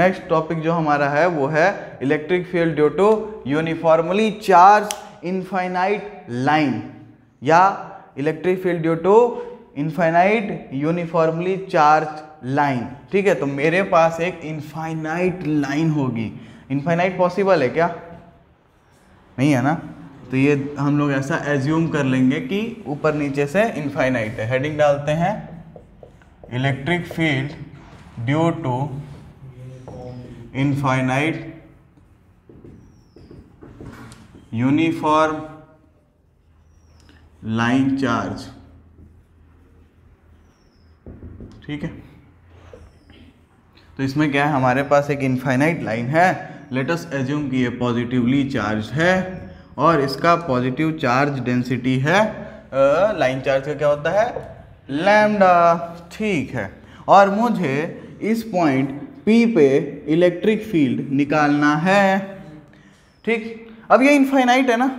Next topic जो हमारा है, वो है electric field due to uniformly charge infinite line या electric field due to infinite uniformly charge line ठीक है तो मेरे पास एक इनफाइनाइट लाइन होगी. इनफाइनाइट पॉसिबल है क्या? नहीं है ना? तो ये हम लोग ऐसा एज्यूम कर लेंगे कि ऊपर नीचे से इनफाइनाइट है. हेडिंग डालते हैं electric field due to infinite uniform line charge ठीक है? तो इसमें क्या है? हमारे पास एक इनफाइनाइट लाइन है। लेटस एज्यूम कि ये पॉजिटिवली चार्ज है और इसका पॉजिटिव चार्ज डेंसिटी है लाइन चार्ज का क्या होता है? लैम्डा ठीक है। और मुझे इस पॉइंट P पे इलेक्ट्रिक फ़ील्ड निकालना है। ठीक? अब ये इनफाइनाइट है ना?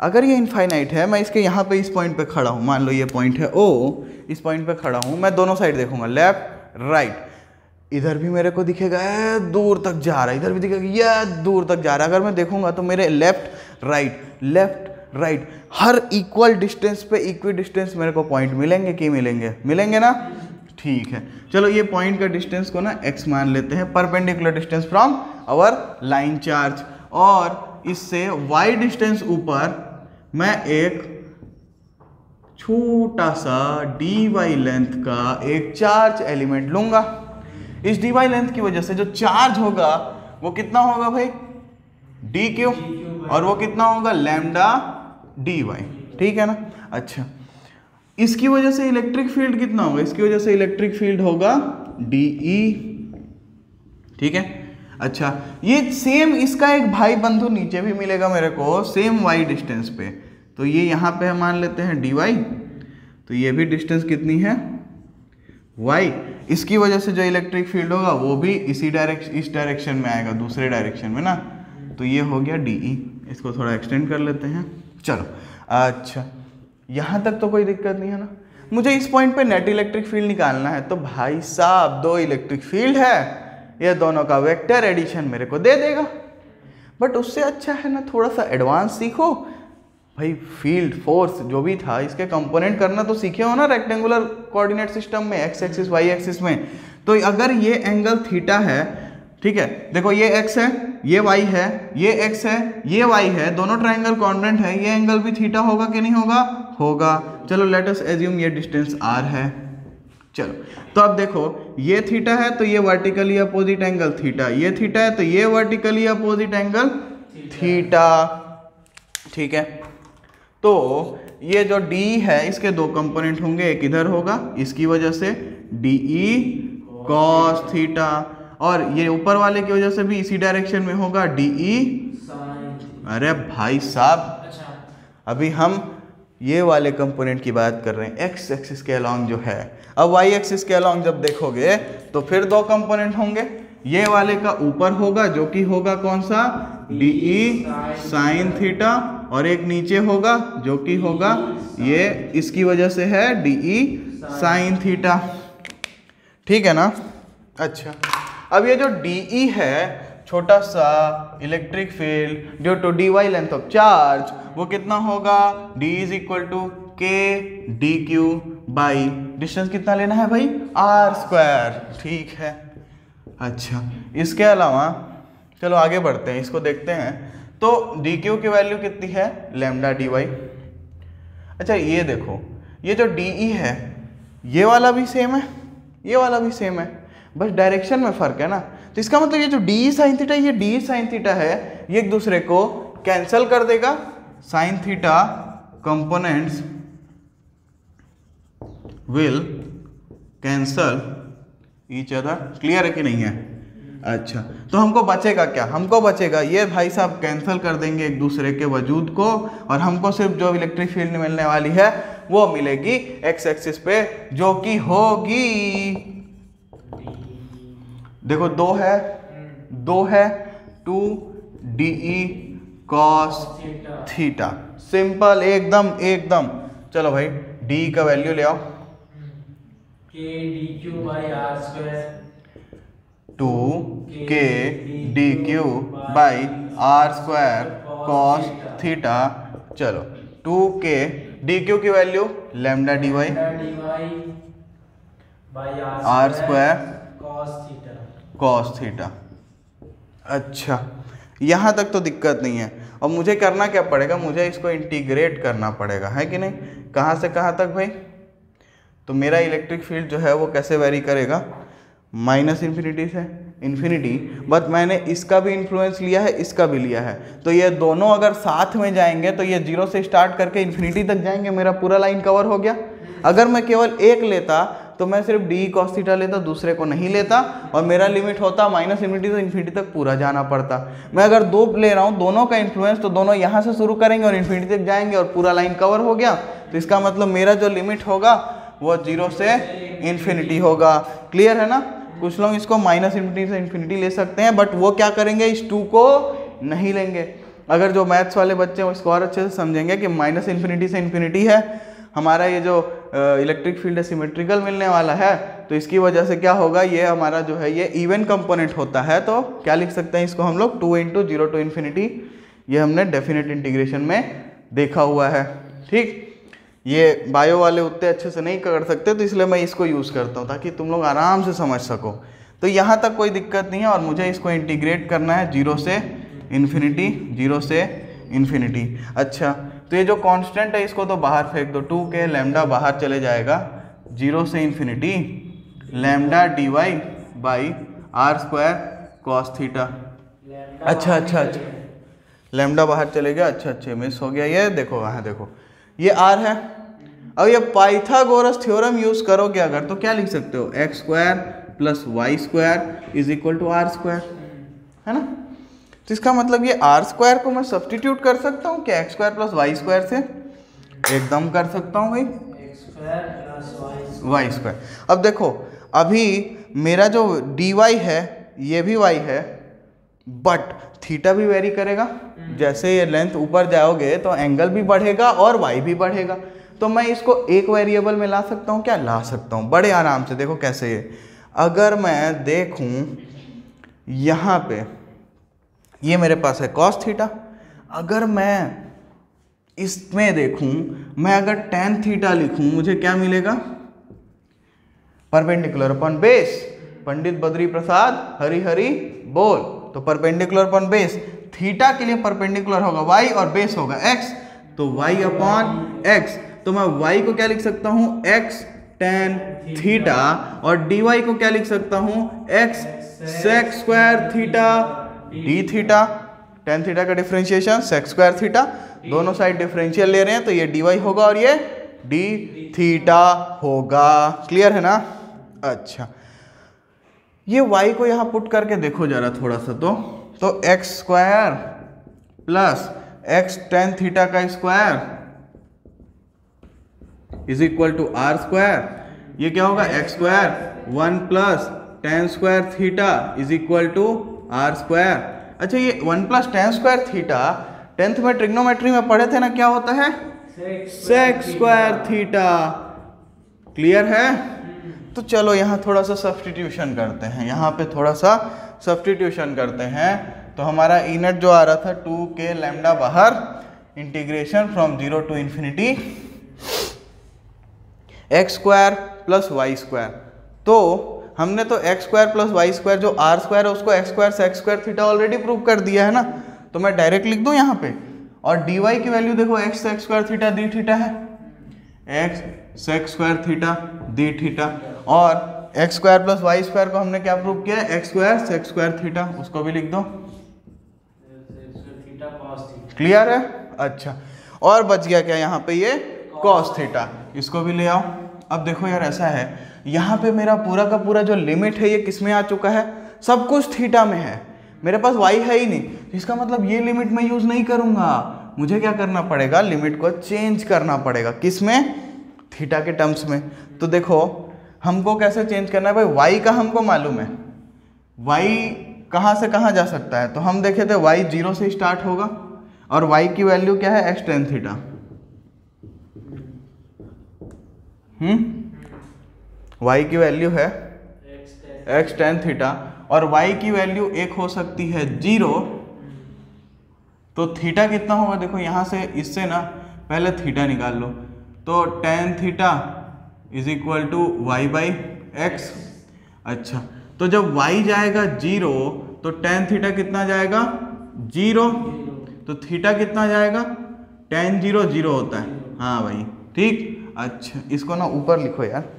अगर ये इनफाइनाइट है मैं इसके यहाँ पे इस पॉइंट पे खड़ा हूँ। मान लो ये पॉइंट है ओ इस पॉइंट पे खड़ा हूँ। मैं दोनों साइड देखूँगा लेफ़्ट राइट इधर भी मेरे को दिखेगा ए, दूर तक जा रहा है। इधर भी दिखेगा ये दूर तक जा रहा है। अगर मैं देखूँगा तो मेरे लेफ़्ट राइट लेफ़्ट राइट हर इक्वल डिस्टेंस पे इक्वी डिस्टेंस मेरे को पॉइंट मिलेंगे कि मिलेंगे? मिलेंगे ना? ठीक है। चलो ये पॉइंट का डिस्टेंस को ना एक्स मान लेते हैं perpendicular distance from our line charge और इससे वाई डिस्टेंस ऊपर मैं एक छोटा सा डी वाई लेंथ का एक चार्ज एलिमेंट लूँगा। इस डी वाई लेंथ की वजह से जो चार्ज होगा, वो कितना होगा भाई? D q? और वो कितना होगा? लैमडा डी वाई ठीक है ना? अच्छा। इसकी वजह से इलेक्ट्रिक फ़ील्ड कितना होगा? इसकी वजह से इलेक्ट्रिक फ़ील्ड होगा डी ई ठीक है? अच्छा ये सेम इसका एक भाई बंधु नीचे भी मिलेगा मेरे को सेम वाई डिस्टेंस पे। तो ये यहाँ पे हम मान लेते हैं डी वाई तो ये भी डिस्टेंस कितनी है? वाई इसकी वजह से जो इलेक्ट्रिक फ़ील्ड होगा, वो भी इसी डायरेक्शन इस डायरेक्शन में आएगा, दूसरे डायरेक्शन में ना? तो ये हो गया डी ई इसको थोड़ा एक्सटेंड कर लेते हैं। चलो अच्छा। यहाँ तक तो कोई दिक्कत नहीं है ना। मुझे इस पॉइंट पे नेट इलेक्ट्रिक फ़ील्ड निकालना है। तो भाई साहब, दो इलेक्ट्रिक फ़ील्ड है। ये दोनों का वेक्टर एडिशन मेरे को दे देगा। बट उससे अच्छा है ना थोड़ा सा एडवांस सीखो। भाई फ़ील्ड फोर्स जो भी था, इसके कंपोनेंट करना तो सीखे हो ना रेक्टेंगुलर कोऑर्डिनेट सिस्टम में एक्स एक्सिस वाई एक्सिस में। तो अगर ये एंगल थीटा है, ठीक है? देखो, ये एक्स है, ये वाई है, ये एक्स है, ये वाई है, दोनों ट्राइंगल कॉर्डिनेट है। ये एंगल भी थीटा होगा कि नहीं होगा? होगा। चलो लेट अस एज्यूम ये डिस्टेंस आर है। चलो तो अब देखो ये थीटा है तो ये वर्टिकली अपोजिट एंगल थीटा ये थीटा है तो ये वर्टिकली अपोजिट एंगल थीटा ठीक है? तो ये जो D है इसके दो कंपोनेंट होंगे एक इधर होगा इसकी वजह से डी ई कॉस थीटा और ये ऊपर वाले की वजह से भी इसी डायरेक्शन में होगा डी ई अरे भाई साहब अच्छा। अभी हम ये वाले कंपोनेंट की बात कर रहे हैं एक्स एक्सिस के अलॉन्ग जो है। अब वाई एक्सिस के अलॉन्ग जब देखोगे तो फिर दो कंपोनेंट होंगे। ये वाले का ऊपर होगा, जो कि होगा कौन सा? डी ई साइन थीटा और एक नीचे होगा, जो कि होगा ये, इसकी वजह से है डी ई साइन थीटा ठीक है ना? अच्छा। अब ये जो डी ई है छोटा सा electric field due to d y length of charge वो कितना होगा? D is equal to k d q by distance कितना लेना है भाई? आर स्क्वायर ठीक है। अच्छा इसके अलावा, चलो आगे बढ़ते हैं, इसको देखते हैं। तो डी क्यू की वैल्यू कितनी है? लेमडा डी वाई अच्छा ये देखो, ये जो डी ई है, ये वाला भी सेम है, ये वाला भी सेम है। बस डायरेक्शन में फ़र्क है ना। तो इसका मतलब ये जो डी साइन थीटा ये डी साइन थीटा है, ये एक दूसरे को कैंसल कर देगा। Sine theta components will cancel each other clear है कि नहीं है? अच्छा तो हमको बचेगा क्या? हमको बचेगा, ये भाई साहब कैंसिल कर देंगे एक दूसरे के वजूद को, और हमको सिर्फ़ जो इलेक्ट्रिक फ़ील्ड मिलने वाली है, वो मिलेगी एक्स एक्सिस पे, जो कि होगी। देखो दो है दो है two d E cos theta. Simple एकदम एकदम। चलो भाई डी का वैल्यू ले आओ। Two k d q by r square cos theta चलो टू के डी क्यू की value lambda d y r square cos theta अच्छा यहाँ तक तो दिक्कत नहीं है। और मुझे करना क्या पड़ेगा? मुझे इसको इंटीग्रेट करना पड़ेगा, है कि नहीं? कहाँ से कहाँ तक भाई? तो मेरा इलेक्ट्रिक फ़ील्ड जो है वो कैसे वेरी करेगा? माइनस इन्फिनिटी से इन्फिनिटी बट मैंने इसका भी इन्फ्लुएंस लिया है, इसका भी लिया है। तो ये दोनों अगर साथ में जाएँगे तो ये ज़ीरो से स्टार्ट करके इन्फिनिटी तक जाएँगे, मेरा पूरा लाइन कवर हो गया। अगर मैं केवल एक लेता तो मैं सिर्फ़ डी कॉस थीटा लेता, दूसरे को नहीं लेता, और मेरा लिमिट होता माइनस इन्फिनिटी से इन्फिनिटी तक पूरा जाना पड़ता। मैं अगर दो ले रहा हूँ, दोनों का इन्फ्लुएंस तो दोनों यहाँ से शुरू करेंगे और इन्फिनिटी तक जाएँगे और पूरा लाइन कवर हो गया। तो इसका मतलब मेरा जो लिमिट होगा, वो ज़ीरो से इन्फिनिटी होगा। क्लियर है ना? कुछ लोग इसको माइनस इन्फिनिटी से इन्फिनिटी ले सकते हैं बट वो क्या करेंगे? इस टू को नहीं लेंगे। अगर जो मैथ्स वाले बच्चे हैं इसको और अच्छे से समझेंगे कि माइनस इन्फिनिटी से इन्फिनिटी है हमारा ये जो इलेक्ट्रिक फ़ील्ड है सिमेट्रिकल मिलने वाला है तो इसकी वजह से क्या होगा, ये हमारा जो है, ये इवन कंपोनेंट होता है तो क्या लिख सकते हैं इसको हम लोग? Two into zero to infinity ये हमने डेफिनेट इंटीग्रेशन में देखा हुआ है। ठीक? ये बायो वाले उतने अच्छे से नहीं कर सकते तो इसलिए मैं इसको यूज़ करता हूँ, ताकि तुम लोग आराम से समझ सको। तो यहाँ तक कोई दिक्कत नहीं है, और मुझे इसको इंटीग्रेट करना है ज़ीरो से इन्फिनिटी ज़ीरो से इन्फिनिटी अच्छा तो ये जो कांस्टेंट है इसको तो बाहर फेंक दो। टू के लेमडा बाहर चले जाएगा। ज़ीरो से infinity lambda d y by r square cos theta अच्छा अच्छा अच्छा। लेमडा बाहर चले गया। अच्छा अच्छा मिस हो गया। ये देखो वहाँ देखो। ये आर है। अब ये पाइथागोरस थ्योरम यूज़ करोगे अगर तो क्या लिख सकते हो? X square plus y square is equal to r square है ना? तो इसका मतलब ये आर स्क्वायर को मैं सब्सटीट्यूट कर सकता हूँ क्या x square plus y square से? एकदम कर सकता हूँ भाई। वाई स्क्वायर अब देखो अभी मेरा जो डी वाई है ये भी वाई है बट थीटा भी वेरी करेगा। जैसे ये लेंथ ऊपर जाओगे तो एंगल भी बढ़ेगा और वाई भी बढ़ेगा। तो मैं इसको एक वेरिएबल में ला सकता हूँ क्या? ला सकता हूँ। बड़े आराम से देखो कैसे ये। अगर मैं देखूँ यहाँ पे ये मेरे पास है कॉस थीटा अगर मैं इसमें देखूँ, मैं अगर टेन थीटा लिखूं, मुझे क्या मिलेगा? परपेंडिकुलर अपन बेस पंडित बद्री प्रसाद हरी हरी बोल। तो परपेंडिकुलर अपन बेस थीटा के लिए परपेंडिकुलर होगा वाई और बेस होगा एक्स तो वाई अपॉन एक्स तो मैं वाई को क्या लिख सकता हूँ? एक्स टेन थीटा और डी वाई को क्या लिख सकता हूँ? X sec square theta d theta tan theta का डिफ्रेंशिएशन सेक्स स्क्वायर थीटा दोनों साइड डिफरेंशियल ले रहे हैं तो ये डी वाई होगा और ये डी थीटा होगा। क्लियर है ना? अच्छा। ये y को यहाँ पुट करके देखो जरा थोड़ा सा तो। तो x square plus x tan theta का square is equal to r square ये क्या होगा? X square one plus tan square theta is equal to r square. अच्छा ये one plus tan square theta, tenth में ट्रिग्नोमेट्री में पढ़े थे ना, क्या होता है? Sex square theta. क्लियर है? तो चलो, यहाँ थोड़ा सा सब्सटीट्यूशन करते हैं। यहाँ पे थोड़ा सा सब्सटीट्यूशन करते हैं। तो हमारा इनट जो आ रहा था, टू के लेमडा बाहर, integration from zero to infinity x square plus y square. तो हमने तो x square plus y square जो आर स्क्वायर है, उसको एक्स स्क्वायर से x square theta already prove कर दिया है ना? तो मैं डायरेक्ट लिख दूँ यहाँ पे। और डी वाई की वैल्यू देखो x x square theta d theta है। X sec square theta d theta और x square plus y square को हमने क्या प्रूव किया x square sec square theta उसको भी लिख दो। क्लियर है? अच्छा। और बच गया क्या यहाँ पे ये? कॉस थीटा इसको भी ले आओ। अब देखो यार, ऐसा है। यहाँ पे मेरा पूरा का पूरा जो लिमिट है, ये किसमें आ चुका है? सब कुछ थीटा में है। मेरे पास वाई है ही नहीं। इसका मतलब ये लिमिट मैं यूज़ नहीं करूँगा। मुझे क्या करना पड़ेगा? लिमिट को चेंज करना पड़ेगा। किसमें थीटा के टर्म्स में। तो देखो, हमको कैसे चेंज करना है भाई? वाई का हमको मालूम है। वाई कहाँ से कहाँ जा सकता है? तो हम देखे थे वाई ज़ीरो से स्टार्ट होगा। और वाई की वैल्यू क्या है? X tan theta hmm? Y की वैल्यू है एक्स टेन थीटा और y की वैल्यू एक हो सकती है ज़ीरो तो थीटा कितना होगा? देखो यहाँ से इससे ना पहले थीटा निकाल लो। तो tan theta is equal to y by x अच्छा तो जब y जाएगा ज़ीरो तो टेन थीटा कितना जाएगा? ज़ीरो तो थीटा कितना जाएगा? टेन ज़ीरो ज़ीरो होता है। हाँ भाई ठीक? अच्छा इसको ना ऊपर लिखो यार।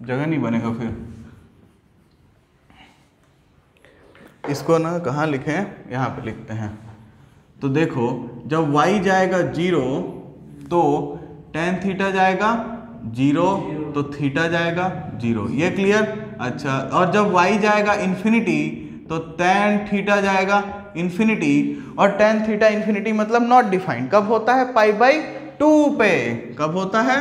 जगह नहीं बनेगा फिर। इसको ना कहाँ लिखें? यहाँ पे लिखते हैं। तो देखो जब y जाएगा ज़ीरो तो टेन थीटा जाएगा ज़ीरो तो थीटा जाएगा ज़ीरो ये क्लियर अच्छा और जब y जाएगा इन्फिनिटी तो टेन थीटा जाएगा इन्फिनिटी और टेन थीटा इन्फिनिटी मतलब नॉट डिफाइंड कब होता है? पाई बाई टू पे। कब होता है?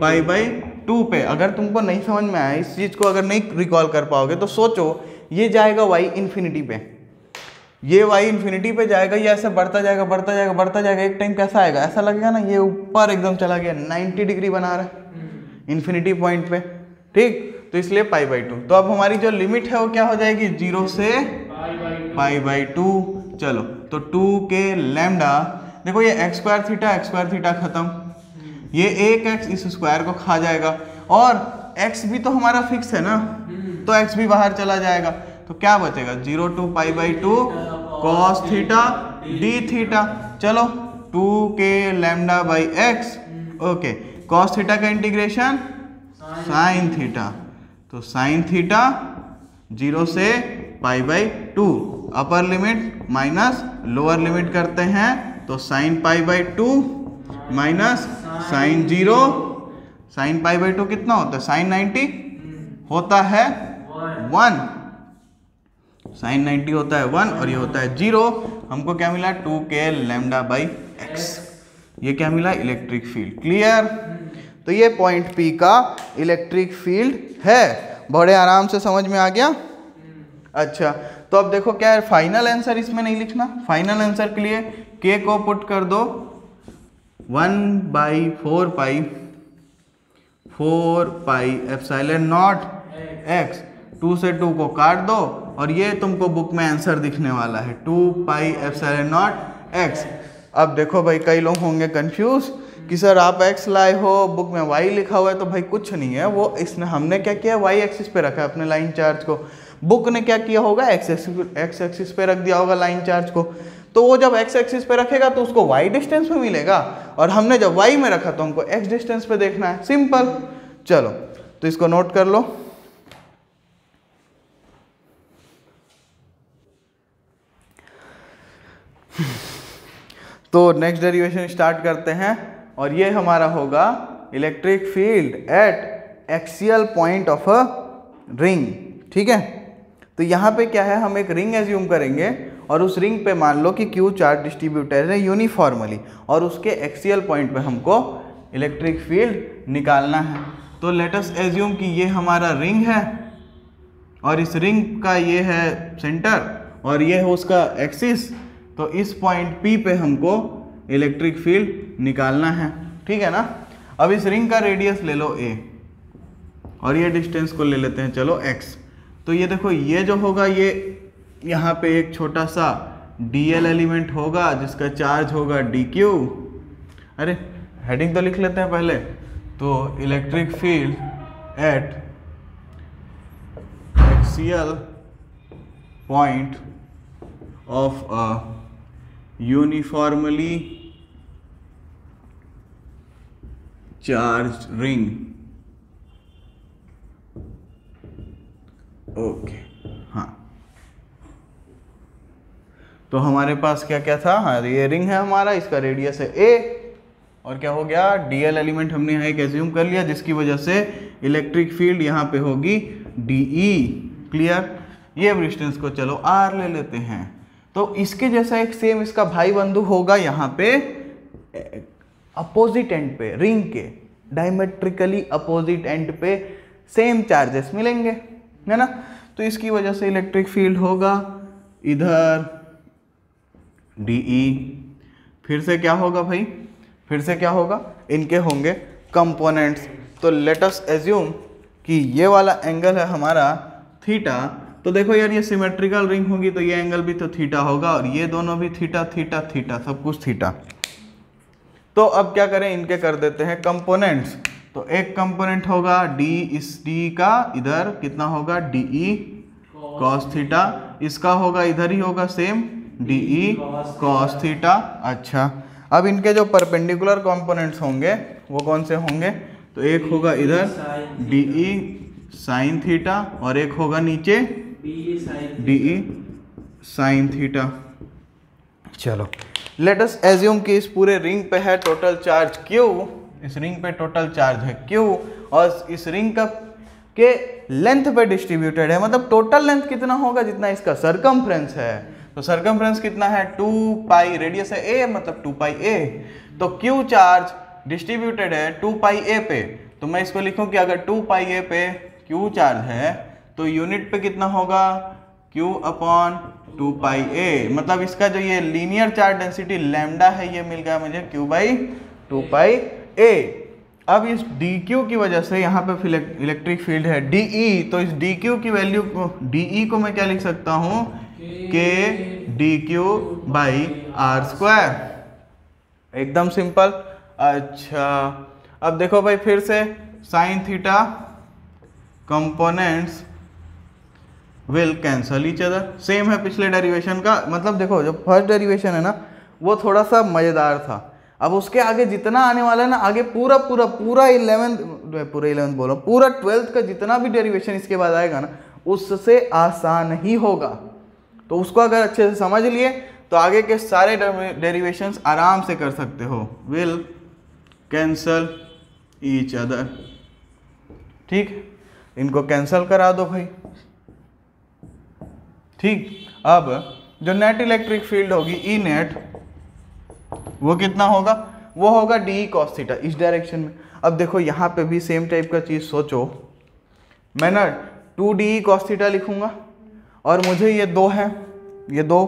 पाई बाई टू पे, अगर तुमको नहीं समझ में आया, इस चीज़ को अगर नहीं रिकॉल कर पाओगे तो सोचो, ये जाएगा वाई इन्फिनिटी पे। ये वाई इन्फिनिटी पे जाएगा, ये ऐसे बढ़ता जाएगा बढ़ता जाएगा बढ़ता जाएगा, एक टाइम कैसा आएगा? ऐसा लगेगा ना, ये ऊपर एकदम चला गया 90 डिग्री बना रहा है इन्फिनिटी पॉइंट पे। ठीक? तो इसलिए पाई बाई टू तो अब हमारी जो लिमिट है, वो क्या हो जाएगी? ज़ीरो से पाई बाई टू चलो तो टू के लेमडा देखो ये x square theta x square theta खत्म। ये एक एक्स इस स्क्वायर को खा जाएगा। और एक्स भी तो हमारा फिक्स है ना? तो एक्स भी बाहर चला जाएगा। तो क्या बचेगा? Zero to pi by two cos theta d theta. चलो two k lambda by x okay cos theta का इंटीग्रेशन साइन थीटा। तो साइन थीटा ज़ीरो से pi by two. Upper limit minus lower limit करते हैं तो sine pi by two minus sine zero, sine pi by two कितना होता है? Sine ninety? होता है वन। साइन 90 होता है वन और ये होता है ज़ीरो। हमको क्या मिला? टू के लेमडा बाई एक्स। ये क्या मिला? Electric field. क्लियर? तो ये पॉइंट पी का इलेक्ट्रिक फ़ील्ड है। बड़े आराम से समझ में आ गया? अच्छा तो अब देखो क्या है? फाइनल आंसर इसमें नहीं लिखना। फाइनल आंसर के लिए के को पुट कर दो। One by four pi four pi epsilon naught x. Two से टू को काट दो और ये तुमको बुक में आंसर दिखने वाला है। Two pi epsilon naught x. अब देखो भाई, कई लोग होंगे कंफ्यूज कि सर आप एक्स लाए हो, बुक में वाई लिखा हुआ है तो भाई कुछ नहीं है। वो इसने, हमने क्या किया? वाई एक्सिस पे रखा है अपने लाइन चार्ज को। बुक ने क्या किया होगा? एक्स एक्स एक्सिस पे रख दिया होगा लाइन चार्ज को। तो वो जब एक्स एक्सिस पे रखेगा तो उसको वाई डिस्टेंस में मिलेगा। और हमने जब वाई में रखा तो हमको एक्स डिस्टेंस पे देखना है। सिंपल चलो तो इसको नोट कर लो। तो नेक्स्ट डेरिवेशन स्टार्ट करते हैं। और ये हमारा होगा electric field at axial point of a ring ठीक है? तो यहाँ पे क्या है? हम एक रिंग एज्यूम करेंगे। और उस रिंग पे मान लो कि क्यू चार्ज डिस्ट्रीब्यूटर है यूनिफॉर्मली और उसके एक्सियल पॉइंट पे हमको इलेक्ट्रिक फ़ील्ड निकालना है। तो लेटस एज्यूम कि ये हमारा रिंग है, और इस रिंग का ये है सेंटर और ये है उसका एक्सिस तो इस पॉइंट पी पे हमको इलेक्ट्रिक फ़ील्ड निकालना है। ठीक है ना? अब इस रिंग का रेडियस ले लो ए और ये डिस्टेंस को ले लेते हैं, चलो एक्स तो ये देखो, ये जो होगा, ये यहाँ पे एक छोटा सा dl एलिमेंट होगा, जिसका चार्ज होगा dq अरे हेडिंग तो लिख लेते हैं पहले। तो electric field at axial point of uniformly charged ring. Okay हाँ तो हमारे पास क्या क्या था? हाँ ये रिंग है हमारा, इसका रेडियस है ए और क्या हो गया? डी एल एलिमेंट हमने यहाँ एक एज्यूम कर लिया, जिसकी वजह से इलेक्ट्रिक फ़ील्ड यहाँ पे होगी डी ई क्लियर ये डिस्टेंस को चलो आर ले लेते हैं। तो इसके जैसा एक सेम इसका भाई बंधु होगा यहाँ पे अपोजिट एंड पे रिंग के डायमेट्रिकली अपोजिट एंड पे सेम चार्जेस मिलेंगे, है ना? तो इसकी वजह से इलेक्ट्रिक फ़ील्ड होगा, इधर डीई फिर से क्या होगा भाई? फिर से क्या होगा? इनके होंगे कंपोनेंट्स तो लेटस एज्यूम कि ये वाला एंगल है हमारा थीटा तो देखो यार, ये सिमेट्रिकल रिंग होगी तो ये एंगल भी तो थीटा होगा और ये दोनों भी थीटा थीटा थीटा सब कुछ थीटा तो अब क्या करें? इनके कर देते हैं कंपोनेंट्स तो एक कंपोनेंट होगा डी इस डी का, इधर कितना होगा? डी ई कॉस थीटा इसका होगा, इधर ही होगा same d E cos theta अच्छा। अब इनके जो परपेंडिकुलर कंपोनेंट्स होंगे वो कौन से होंगे? तो एक होगा इधर डी ई साइन थीटा और एक होगा नीचे डी ई साइन थीटा चलो लेट अस एज्यूम कि इस पूरे रिंग पे है टोटल चार्ज क्यू इस रिंग पे टोटल चार्ज है क्यू और इस रिंग का के लेंथ पे डिस्ट्रीब्यूटेड है। मतलब टोटल लेंथ कितना होगा जितना इसका सरकमफ्रेंस है। तो सरकमफ्रेंस कितना है? टू पाई रेडियस है ए मतलब टू पाई ए तो क्यू चार्ज डिस्ट्रीब्यूटेड है टू पाई ए पे. तो मैं इसको लिखूं कि अगर टू पाई ए पे क्यू चार्ज है तो यूनिट पे कितना होगा? Q upon two pi a मतलब इसका जो ये लीनियर चार्ज डेंसिटी लैम्डा है, ये मिल गया मुझे q by two pi a अब इस डी क्यू की वजह से यहाँ पे इलेक्ट्रिक फ़ील्ड है डी ई तो इस डी क्यू की वैल्यू को डी ई को मैं क्या लिख सकता हूँ? K d q by r square एकदम सिंपल। अच्छा। अब देखो भाई फिर से sine theta components will cancel each other same है पिछले डेरिवेशन का। मतलब देखो, जो फ़र्स्ट डेरिवेशन है ना, वो थोड़ा सा मज़ेदार था। अब उसके आगे जितना आने वाला है ना, आगे पूरा पूरा पूरा इलेवेंथ पूरा इलेवेंथ बोलो पूरा ट्वेल्थ का जितना भी डेरिवेशन इसके बाद आएगा ना, उससे आसान ही होगा। तो उसको अगर अच्छे से समझ लिए तो आगे के सारे डेरिवेशन आराम से कर सकते हो। विल कैंसल ईच अदर ठीक? इनको कैंसल करा दो भाई। ठीक? अब जो नेट इलेक्ट्रिक फ़ील्ड होगी ई नेट वो कितना होगा? वो होगा डी कॉस थीटा इस डायरेक्शन में। अब देखो, यहाँ पे भी सेम टाइप का चीज़ सोचो। मैं ना टू डी कॉस थीटा लिखूँगा। और मुझे ये दो है ये दो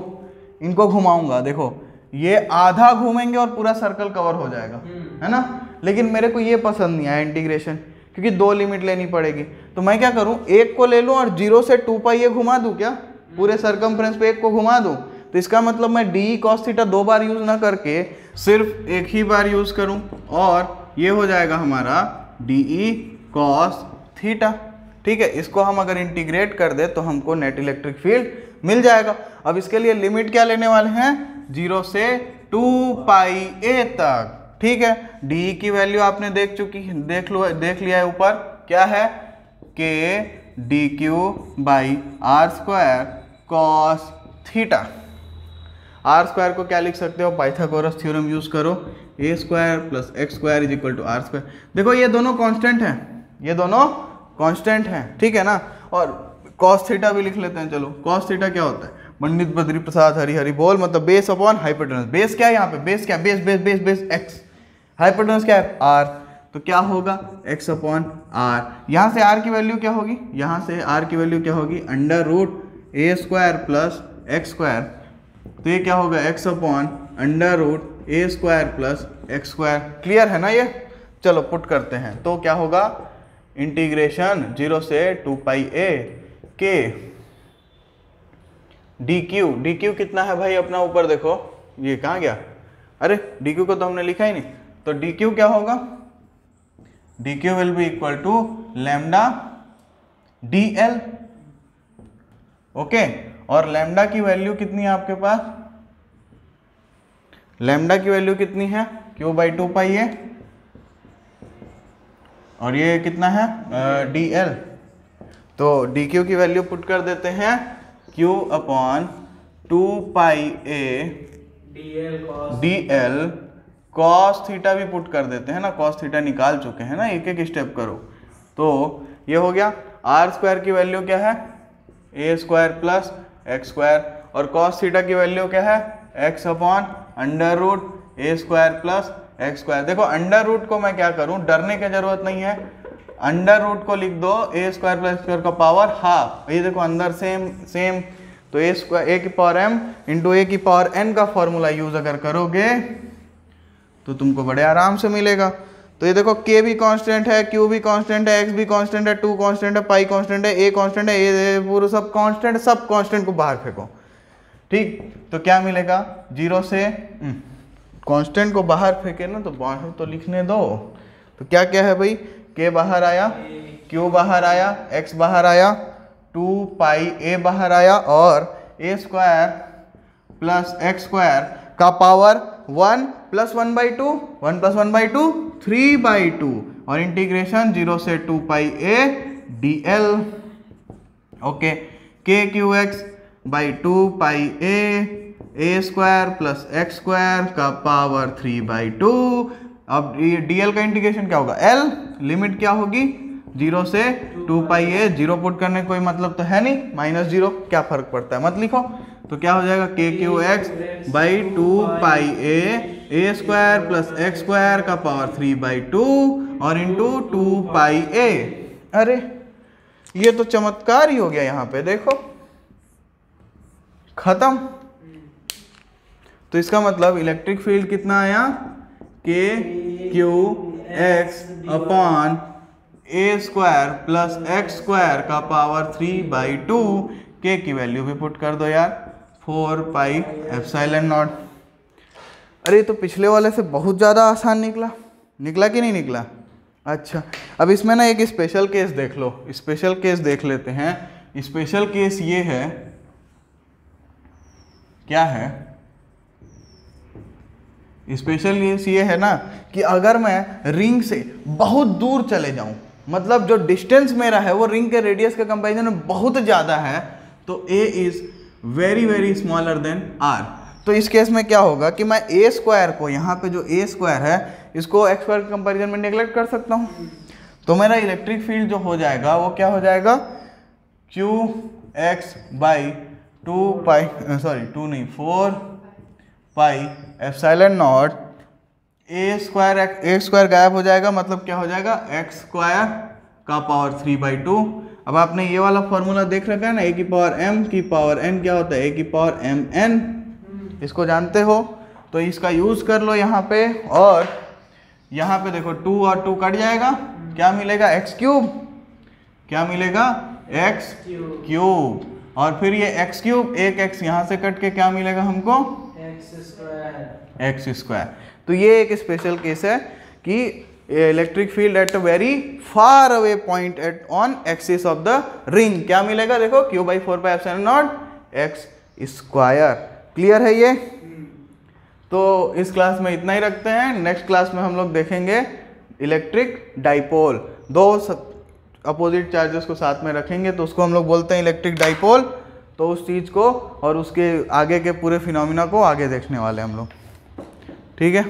इनको घुमाऊँगा देखो ये आधा घूमेंगे और पूरा सर्कल कवर हो जाएगा है ना? लेकिन मेरे को ये पसंद नहीं आया इंटीग्रेशन क्योंकि दो लिमिट लेनी पड़ेगी। तो मैं क्या करूँ एक को ले लूँ और ज़ीरो से टू पाई ये घुमा दूँ क्या? पूरे सरकम पे एक को घुमा दूँ। तो इसका मतलब मैं डी कॉस थीटा दो बार यूज़ ना करके सिर्फ़ एक ही बार यूज़ करूँ और ये हो जाएगा हमारा डी ई कॉस थीटा ठीक है, इसको हम अगर इंटीग्रेट कर दे तो हमको नेट इलेक्ट्रिक फ़ील्ड मिल जाएगा। अब इसके लिए लिमिट क्या लेने वाले हैं? ज़ीरो से टू पाई ए तक। ठीक है डी की वैल्यू आपने देख चुकी देख लो, देख लिया है ऊपर। क्या है? K d q by r square cos theta r square को क्या लिख सकते हो? पाइथागोरस थ्योरम यूज़ करो। A square plus x square is equal to r square देखो, ये दोनों कांस्टेंट हैं। ये दोनों कांस्टेंट हैं, ठीक है ना? और कॉस थीटा भी लिख लेते हैं, चलो। कॉस थीटा क्या होता है? पंडित बद्री प्रसाद हरी हरी बोल मतलब बेस अपॉन हाइपोटेनस बेस क्या है यहाँ पे? बेस क्या? Base base base base x hypotenuse क्या है? आर तो क्या होगा? एक्स अपॉन आर यहाँ से आर की वैल्यू क्या होगी? यहाँ से आर की वैल्यू क्या होगी? Under root a square plus x square तो ये क्या होगा? X upon under root a square plus x square clear है ना ये? चलो पुट करते हैं। तो क्या होगा? इंटीग्रेशन ज़ीरो से two pi a k d q D Q कितना है भाई अपना ऊपर देखो, ये कहाँ गया? अरे डी क्यू को तो हमने लिखा ही नहीं। तो डी क्यू क्या होगा? D q will be equal to lambda d l okay और लेमडा की वैल्यू कितनी है आपके पास? लेमडा की वैल्यू कितनी है? क्यू बाई टू पाई है और ये कितना है? डी एल तो डी क्यू की वैल्यू पुट कर देते हैं q upon two pi a d l cos theta भी पुट कर देते हैं ना? कॉस थीटा निकाल चुके हैं ना? एक एक स्टेप करो। तो ये हो गया। आर स्क्वायर की वैल्यू क्या है? A square plus x square और कॉस थीटा की वैल्यू क्या है? X upon under root a square plus x square देखो अंडर रूट को मैं क्या करूँ? डरने की ज़रूरत नहीं है। अंडर रूट को लिख दो ए स्क्वायर प्लस स्क्वायर का पावर हाफ़ ये देखो, अंदर सेम सेम तो ए स्क्वायर ए की पावर एम इंटू ए की पावर एन का फॉर्मूला यूज़ अगर करोगे तो तुमको बड़े आराम से मिलेगा। तो ये देखो के भी कांस्टेंट है क्यू भी कांस्टेंट है एक्स भी कांस्टेंट है टू कांस्टेंट है पाई कांस्टेंट है ए कांस्टेंट है ए पूरा सब कांस्टेंट सब कांस्टेंट को बाहर फेंको। ठीक? तो क्या मिलेगा? ज़ीरो से कांस्टेंट को बाहर फेंके ना तो बाहर तो लिखने दो। तो क्या क्या है भाई? के बाहर आया क्यू बाहर आया एक्स बाहर आया टू पाई ए बाहर आया और a square plus x square का power one plus one by two one plus one by two three by two और इंटीग्रेशन ज़ीरो से two pi a d l okay k q x by two pi a a square plus x square का power three by two अब d l का integration क्या होगा? L limit क्या होगी? Zero से two pi a zero put करने कोई मतलब तो है नहीं. माइनस ज़ीरो क्या फ़र्क पड़ता है? मत लिखो। तो क्या हो जाएगा? K q x by two pi a a square plus x square का पावर थ्री बाई टू और इंटू टू पाई ए अरे, ये तो चमत्कार ही हो गया यहाँ पे, देखो। खत्म। तो इसका मतलब इलेक्ट्रिक फ़ील्ड कितना आया? K q x upon a square plus x square का power three by two k की वैल्यू भी पुट कर दो यार. फोर पाई एप्साइलन नॉट अरे तो पिछले वाले से बहुत ज़्यादा आसान निकला. निकला कि नहीं निकला? अच्छा अब इसमें ना एक स्पेशल केस देख लो. स्पेशल केस देख लेते हैं. स्पेशल केस ये है. क्या है? स्पेशल केस ये है ना कि अगर मैं रिंग से बहुत दूर चले जाऊँ मतलब जो डिस्टेंस मेरा है, वो रिंग के रेडियस के कंपैरिजन में बहुत ज़्यादा है तो a is very very smaller than r तो इस केस में क्या होगा कि मैं ए स्क्वायर को, यहाँ पे जो ए स्क्वायर है, इसको एक्स स्क्वायर के कंपेरिजन में निगलेक्ट कर सकता हूँ। तो मेरा इलेक्ट्रिक फ़ील्ड जो हो जाएगा, वो क्या हो जाएगा? Q x by two pi sorry two नहीं four pi epsilon naught a square a square गायब हो जाएगा मतलब क्या हो जाएगा? एक्स स्क्वायर का पावर थ्री बाई टू। अब आपने ये वाला फॉर्मूला देख रखा है ना, ए की पावर एम की पावर एन क्या होता है? ए की पावर एम एन इसको जानते हो? तो इसका यूज़ कर लो यहाँ पे, और यहाँ पे देखो, टू और टू कट जाएगा। क्या मिलेगा? X cube. क्या मिलेगा? X cube. और फिर ये एक्स क्यूब, एक एक्स यहाँ से कट के क्या मिलेगा हमको? एक्स एक्स स्क्वायर तो ये एक स्पेशल केस है कि electric field at a very far away point at on axis of the ring क्या मिलेगा? देखो q by four by f naught x square clear है ये? तो इस क्लास में इतना ही रखते हैं। नेक्स्ट क्लास में हम लोग देखेंगे इलेक्ट्रिक डाइपोल दो अपोजिट चार्जेस को साथ में रखेंगे तो उसको हम लोग बोलते हैं इलेक्ट्रिक डाइपोल तो उस चीज़ को और उसके आगे के पूरे फिनोमिना को आगे देखने वाले हम लोग। ठीक है?